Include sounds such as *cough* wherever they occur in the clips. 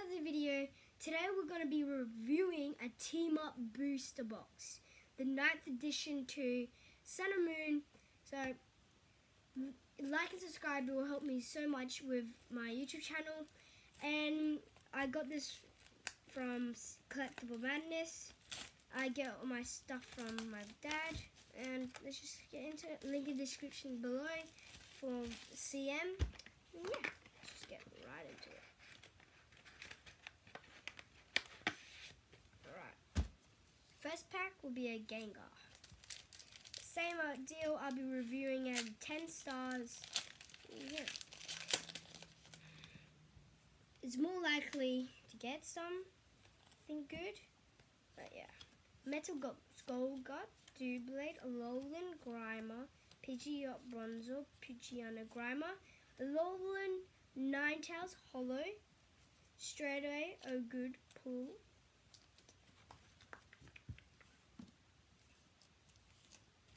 another video. Today we're going to be reviewing a Team Up Booster Box. The 9th edition to Sun and Moon. So, like and subscribe. It will help me so much with my YouTube channel. And I got this from Collectible Madness. I get all my stuff from my dad. And let's just get into it. Link in the description below for CM. Yeah, let's just get right into it. Alright. First pack will be a Gengar. Same deal, I'll be reviewing at 10 stars. Yeah. It's more likely to get some, think good. But yeah. Metal Got Skullgut, Doublade, Alolan Grimer, Pidgeot Bronzor, Pidgeotto Grimer, Alolan Ninetales Holo, Straightaway, good pull.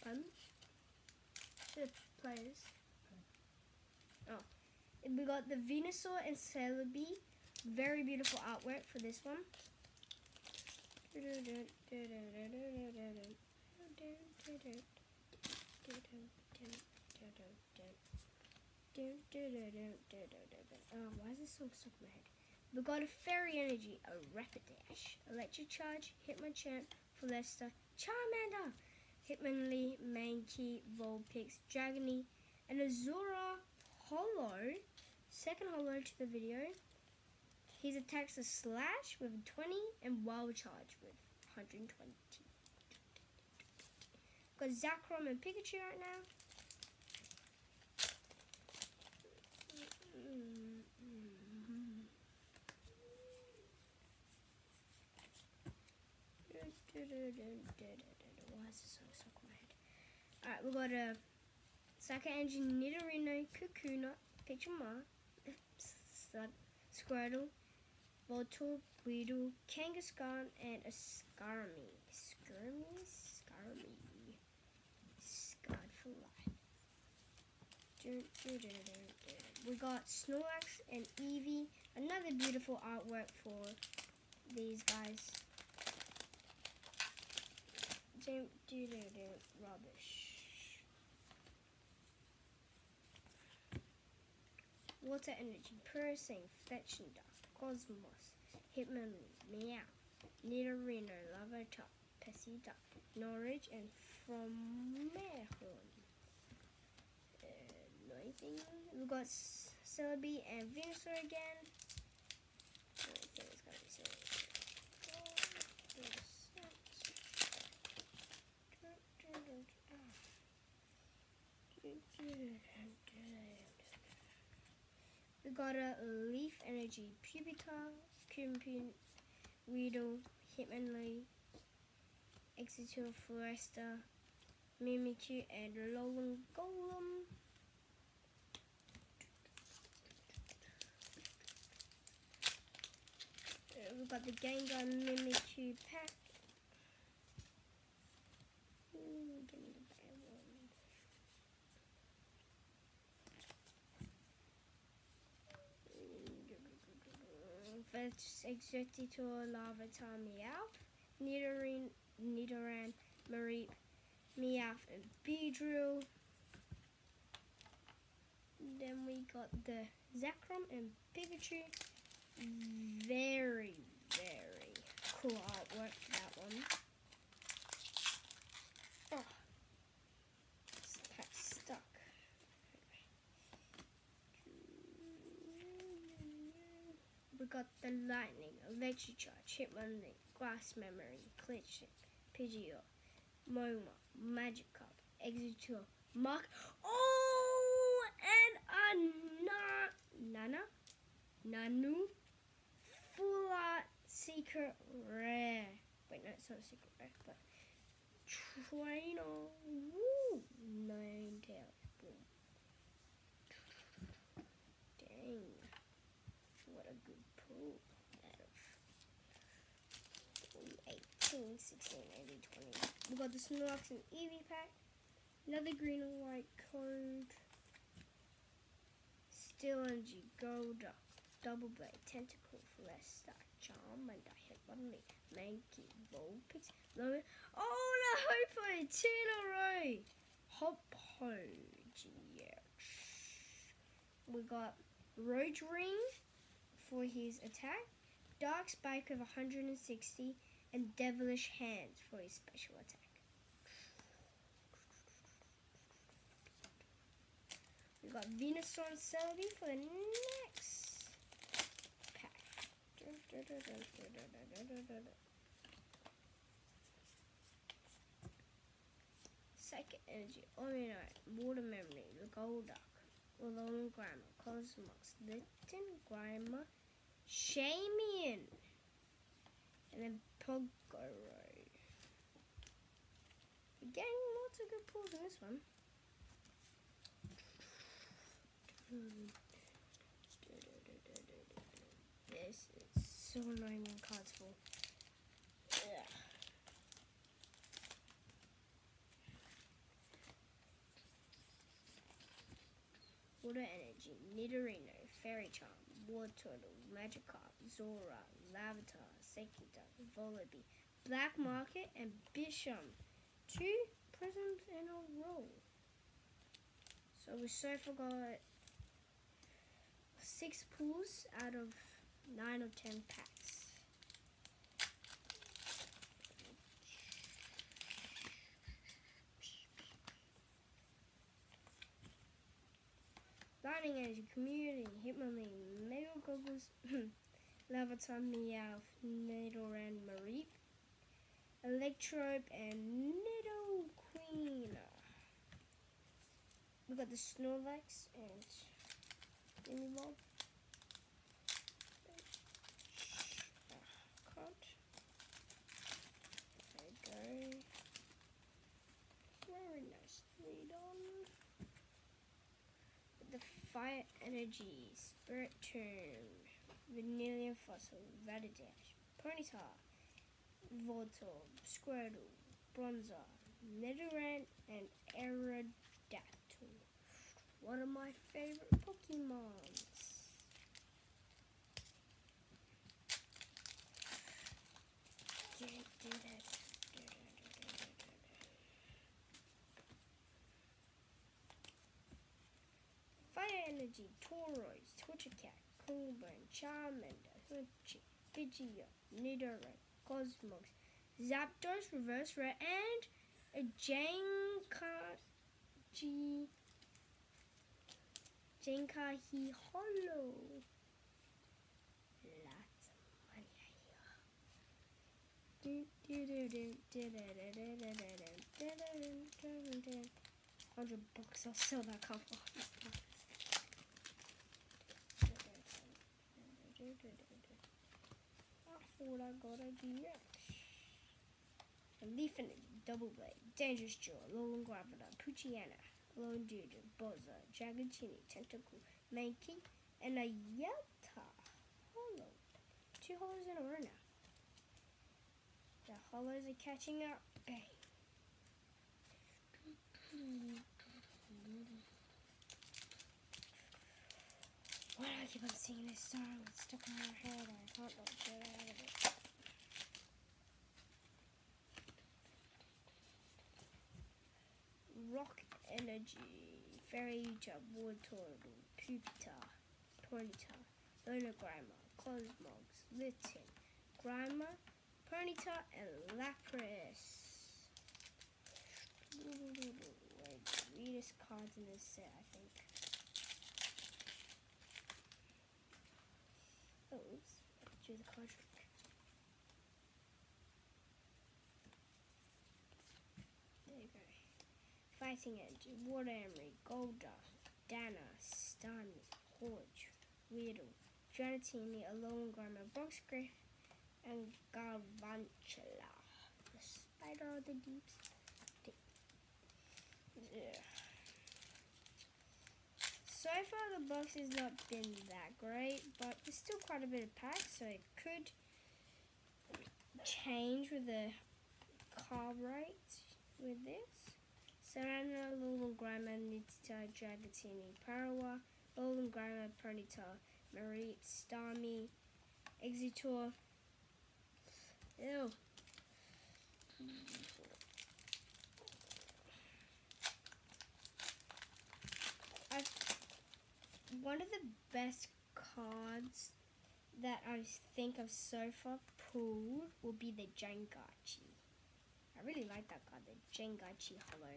Fun. Should play this. Oh. We got the Venusaur and Celebi. Very beautiful artwork for this one. Oh, why is this song stuck in my head? We got a Fairy Energy, a Rapidash, Electric Charge, Hitmonchan, Celesta, Charmander, Hitmonlee, Mankey, Vulpix, Dragony, and Azura Holo. Second Holo to the video. His attacks are Slash with 20 and Wild Charge with 120. Got Zekrom and Pikachu right now. Mm-hmm. Why is this song stuck in my head? Alright, we got a Saka Engine, Nidorino, Kakuna, Pichamar, *laughs* Squirtle, Voltorb, Weedle, Kangaskhan, and a Skarmy. Skarmy? Skarmy. Scarred for life. We got Snorlax and Eevee. Another beautiful artwork for these guys. Rubbish. Water Energy, Purrsing, Fetching Duck, Cosmos, Hitman, Meow, Nidorino, Larvitar, Pessy Duck, Norwich, and from Mehorn. Uh, anything? We've got Celebi and Venusaur again. It's gonna be Celebi. We got a Leaf Energy, Pupitar, Cumpin, Weedle, Hitmonlee, Exeter Foresta, Mimikyu, and Alolan Golem. Uh, we've got the Gengar Mimikyu pack. First Executor Larvitar Meowth, Nidoran, Nidoran, Mareep, Meowth, and Beedrill. Then we got the Zekrom and Pikachu. Very, very cool artwork for that one. Oh, it's stuck. We got the Lightning, Electric Charge, Hitmonlee, Grass Memory, Glitch, Pidgeot, Moma, Magikarp, Executor, Mark. Oh, and a na Nana, Nanu, Full Art Secret Rare. Wait, no, it's not a secret rare, but Trainer. Woo! Ninetales. Boom. Dang. 15, 16, 18, 20. We got the Snorlax and Eevee pack. Another green and white code. Steel Energy, Golda, Double Blade, Tentacle, Flesta, Charmander, Hitmonlee, Mankey, Vulpix, and i oh, no, Hopo, two in a row. Hoppo, We got Road Ring for his attack, Dark Spike of 160, and Devilish Hands for his special attack. We got Venusaur Celebi for the next pack. Psychic Energy, Omnite, Water Memory, the Golduck, Alone Grimer, Cosmos, Litten, Grimer, Shamian, and then Pogoro. We're getting lots of good pulls in this one. This is so annoying when cards. Ugh. Water Energy, Nidorino, Fairy Charm, Wartortle, Magikarp, Zora, Larvitar, Sekita, Volibee, Black Market, and Bisham. Two prisms in a row. So we so far got six pulls out of nine or ten packs. Lightning Energy, Community, hit my Hitmonlee, Mega Goggles, *clears throat* Larvitar, Meowth, Nidoran, Mareep, Electrobe, and Nido Queen. We got the Snorlax and Mob. Card. There we go. Very nicely done. The Fire Energy, Spiritomb, Vanilla Fossil, Rapidash, Ponyta, Voltorb, Squirtle, Bronzor, Nidoran, and Aerodactyl. One of my favorite Pokemons. Fire Energy, Tauros, Torchicat, Coolburn, Charmander, Hoochie, Pidgeot, Nidoran, Cosmos, Zapdos, Reverse Rare, and a Jankaji Jankahi Holo. Lots of money here. *laughs* Hundred bucks, I'll sell that cup Thought I got a DX. Leaf Energy, Double Blade, Dangerous Jaw, Lowland Gravita, Puchiana, Lone Dude, Buzzer, Dragoncini, Tentacle, Mankey, and a Yelta Holo. Two holos in a row now. The holos are catching up. Bang. Why do I keep on singing this song? It's stuck in my head. I can't let it get out of it. Rock Energy, Fairy Chub, Wood Turtle, Pupita, Ponyta, Luna Grimer, Cosmogs, Litten, Grimer, Ponyta, and Lapras. Wait, weirdest cards in this set, I think. Oh, oops. Do the card trick. There you go. Fighting Edge, Water Emery, Goldust, Dana, Stun, Horge, Weedle, Dratini, Alone Grimer, Box Griff, and Galvantula. The spider of the. Deep. So far the box has not been that great, but there's still quite a bit of packs, so it could change with the carb rate with this. Serena, Lolan Grimer, Nita, Dragatini, Parawa, Lolan Grimer, Ponyta, Marie, Starmie, Exeggutor. Ew. I one of the best cards that I think I've so far pulled will be the Jengachi. I really like that card, the Jengachi Holo.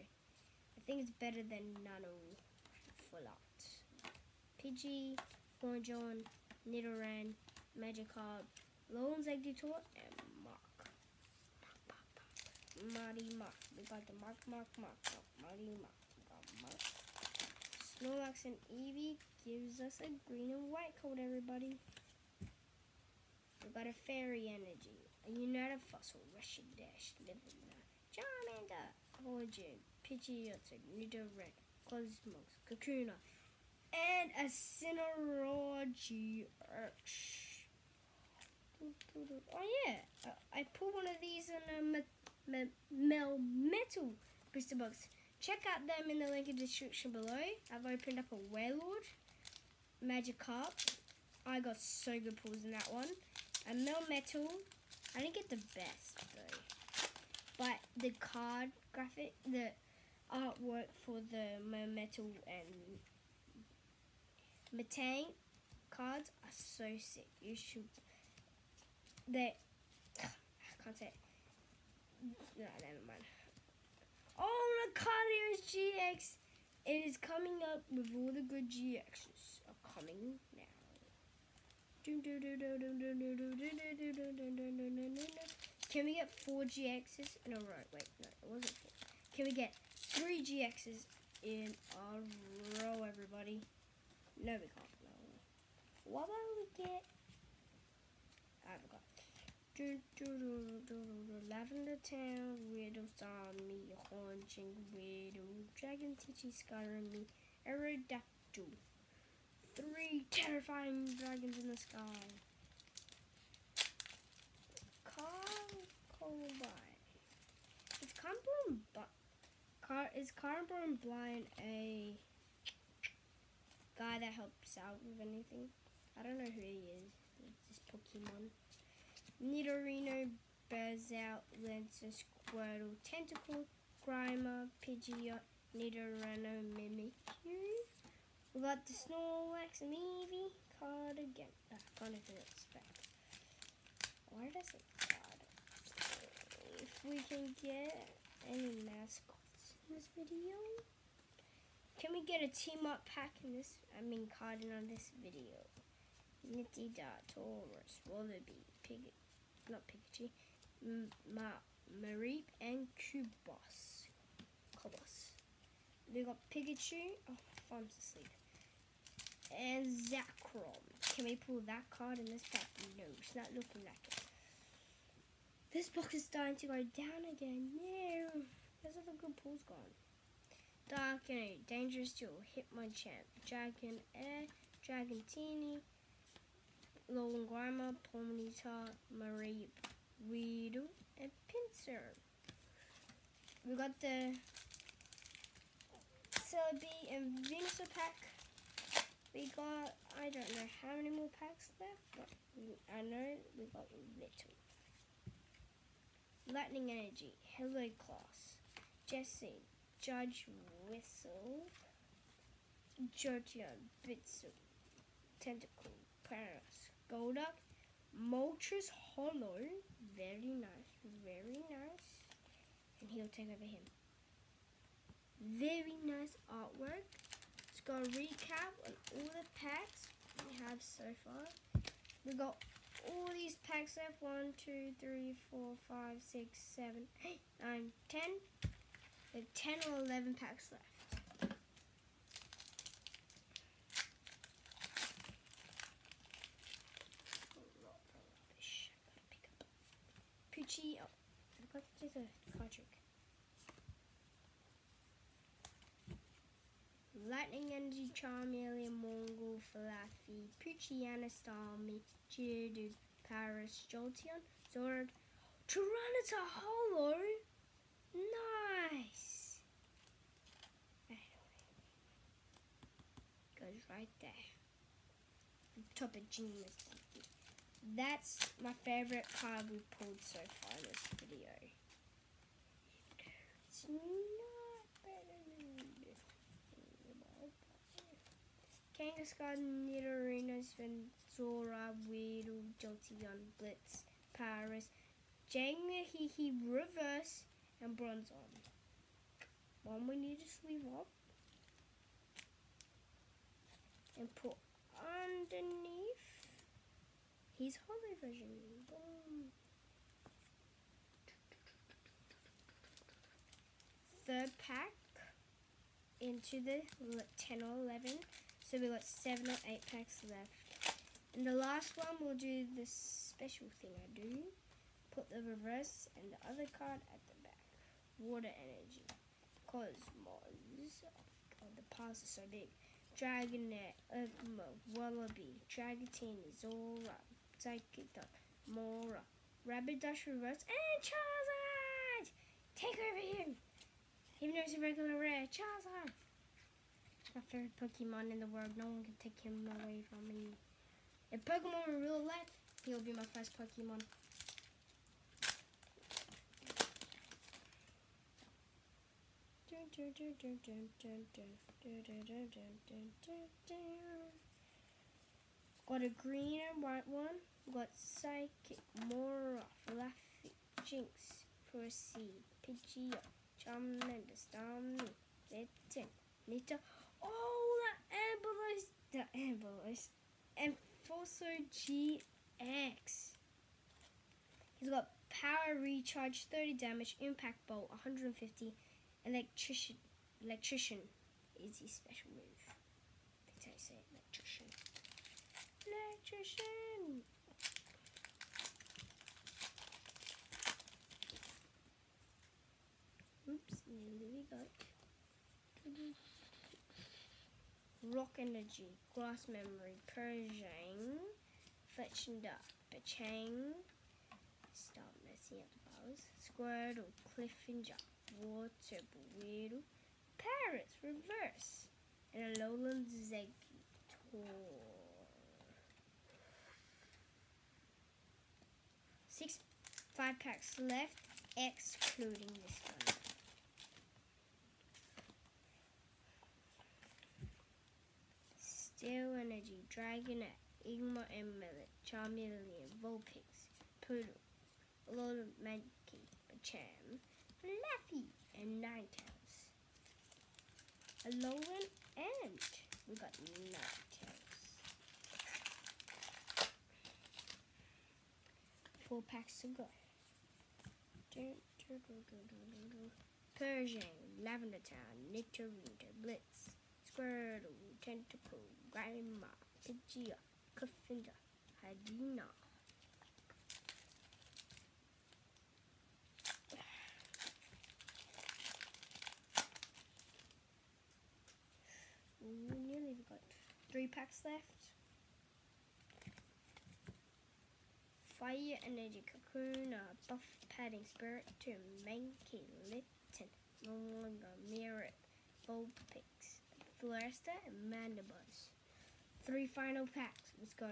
Think it's better than Nano Full Art. Pidgey, Thornjon, Nidoran, Magikarp, Loans Exeggutor, and Mark. Marty Mark. We got the Mark, Mark, Mark, Mark, Marty Mark. We got Mark. Snorlax and Eevee gives us a green and white code, everybody. We got a Fairy Energy, a United Fossil, Russian Dash, Livina, uh, Charmander, Origin, Pidgeotto, Nidoran, Cosmos, Kakuna, and a Cinerogy Urch. Oh yeah, uh, I put one of these in a me me Melmetal booster box. Check out them in the link in the description below. I've opened up a Wailord, Magikarp. I got so good pulls in that one. A Melmetal. I didn't get the best though. But the card graphic, the artwork for the Melmetal and Metang cards are so sick. You should. They. I can't say it. No, never mind. Oh, Lucario's GX! It is coming up with all the good GXs are coming now. Can we get four GXs in a row? Wait, no, it wasn't four. Can we get three GXs in a row, everybody? No, we can't. No. What about we get? I forgot. Do, do, do, do, do, do. Lavender Town, Riddle me, Haunching Widow, Dragon Teaching Skyrim me, Aerodactyl. Three terrifying dragons in the sky. Carl Colby. Is Carbon Car is Carbon Blind a guy that helps out with anything? I don't know who he is. It's just Pokemon. Nidorino, Berzout, Lancer, Squirtle, Tentacle, Grimer, Pidgeot, Nidorino, Mimikyu. We got the Snorlax and Eevee card again. Ah, can't even expect. Why does it card? If we can get any in this video. Can we get a team up pack in this, I mean card in on this video? Nittida, Taurus, Wallaby, Pig, not Pikachu, Ma Mareep, and Kubos. Cobos. We got Pikachu. Oh, my phone's asleep. And Zekrom. Can we pull that card in this pack? No, it's not looking like it. This box is starting to go down again. No. Where's all the good pulls gone? Dark Energy, Dangerous Duel, Hitmonchan, Dragon Air, Dragon Teeny, Longarma, Ponyta, Marie, Weedle, and Pinsir. We got the Celebi and Venusaur pack. We got, I don't know how many more packs left, but I know we got little. Lightning Energy, Hello Class, Jesse, Judge Whistle, Jolteon, Bitsu, Tentacle, Paras, Golduck, Moltres Holo, very nice, very nice, and he'll take over him. Very nice artwork. Let's go recap on all the packs we have so far. We got all these packs left. 1, 2, 3, 4, 5, 6, 7, 8, 9, 10. We have 10 or 11 packs left. Pidgey, oh, I forgot to do the card trick. Lightning Energy, Charmeleon, Mongol, Falafi, Pidgeyanna, Starmie, Geodude, Paras, Jolteon, Zord, Tyranitar Holo. Nice. Goes right there. top of Genius. That's my favorite card we pulled so far in this video. It's not better than Kangaskhan, Nidorino, Zora, Weedle, Jolteon, Blitz, Paras, Jenga, Hehe, Reverse, and bronze on. One we need to sleeve up and put underneath his holo version. Boom. Third pack into the 10 or 11. So we got 7 or 8 packs left. And the last one we'll do the special thing I do. Put the reverse and the other card at the. Water energy. Cosmos. Oh, uh, the piles are so big. Dragonet, Ugma, Wallaby, Dragatini, Zora, Psychic, Mora, Rapidash Reverse, and Charizard! Take over him! Even though a regular rare, Charizard! My favorite Pokemon in the world. No one can take him away from me. If Pokemon were real life, he'll be my first Pokemon. Got a green and white one. Got Psychic, Mora, Fluffy, Jynx, Proceed, Pidgeot, Charmander, Starmie, Litten, Nita. Oh, the Ambulos, the Ambulos, and Fosso GX. He's got Power Recharge, 30 damage, Impact Bolt, 150, Electrician. Electrician is his special move. That's how you say electrician. Electrician! Oops, nearly we got. Rock Energy, Grass Memory, Persian, Fetch and Duck, Pachang, start messing up the bars, Squirtle, Cliffinger, Water, Weedle, Parrots, Reverse, and a Lowland Zeggitor. Six, five packs left, excluding this one. Steel Energy, Dragonet, Igma Emelet, Charmeleon, Vulpix, Poodle, Lord Mankey, Machamp, Fluffy, and Ninetales. Alolan, and we got Ninetales. Four packs to go. Persian, Lavender Town, Nidorino, Blitz, Squirtle, Tentacle, Grandma, Pidgeot, Cliffinger, Hadina. Ooh, nearly we got three packs left. Fire Energy Kakuna, Buff Padding Spirit to Mankey, Litten, Molinga, Mirror, Vulpix, Floresta, and Mandibuzz. Three final packs. Let's go.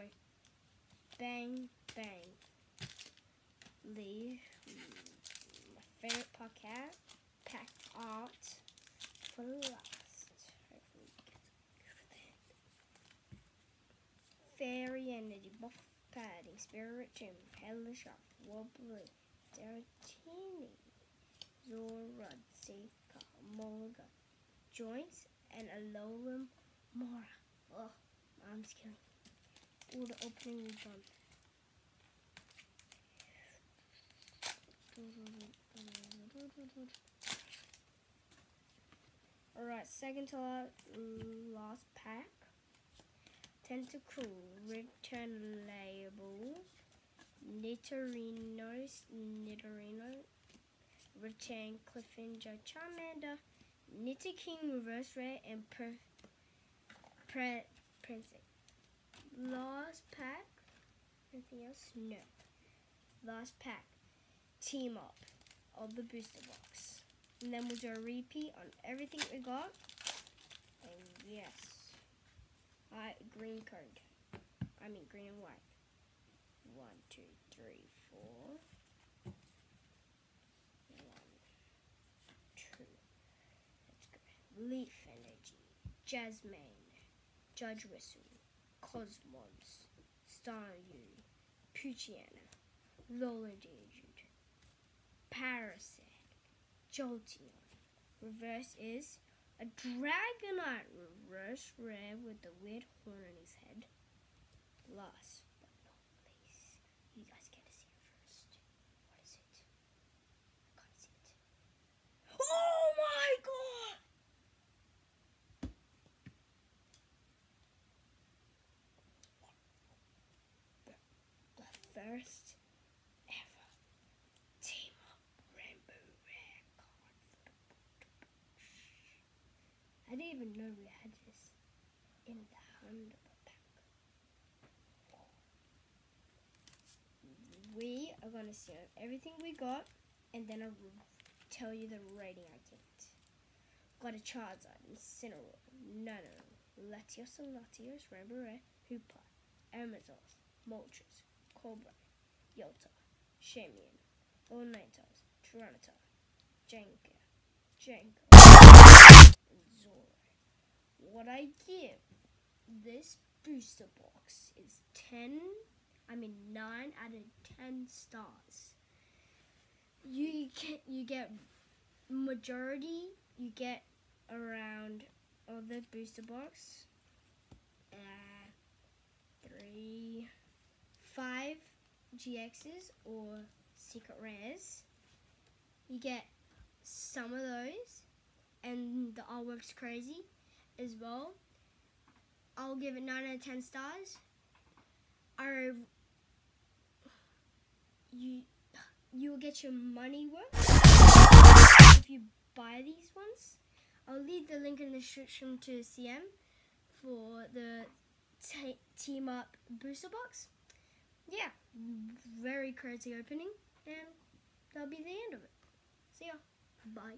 Bang, bang. Leave mm, my favorite pack art for last. Hopefully we get some Fairy Energy, Buff Padding, Spirit Gym, Hellish Off, Wobbly, Deratini, Zora, Zeka, Mulligan, Joints, and Alolan Mora. Oh, mom's killing. all the opening done. Alright, second to last pack. Tentacle, return label, Nidorino, Nidorino, return Cliffinger, Charmander, Nidoking reverse rare, and per, pre, Princess. Last pack, anything else? No. Last pack, team up of the booster box. And then we'll do a repeat on everything we got. And yes. Green card. I mean green and white. One, two, three, four. One, two. Let's. Leaf Energy, Jasmine, Judge Whistle, Cosmos, Staryu, Lola Agent, Parasect, Jolteon. Reverse is a Dragonite reverse rare with the weird horn on his head. Last but not least, you guys get to see it first. What is it? I can't see it. Oh my god! The, first ever team up rainbow rare card for the I even know we had this in the hand of a pack. We are going to see everything we got and then I'll tell you the rating I get. Got a Charizard, Incineroar, Nano, Latias and Latios, Rare, Hoopa, Amazos, Moltres, Cobra, Yolta, Shamian, Ornatos, Tyranitar, Jenga, Zoro. What I give this booster box is 10, I mean 9 out of 10 stars. You get, you get majority, you get around of the booster box. Uh, three, five GXs or secret rares. You get some of those, and the artwork's crazy as well. I'll give it 9 out of 10 stars. I, you, you will get your money worth if you buy these ones. I'll leave the link in the description to CM for the team up booster box. Yeah, very crazy opening, and that'll be the end of it. See ya. Bye.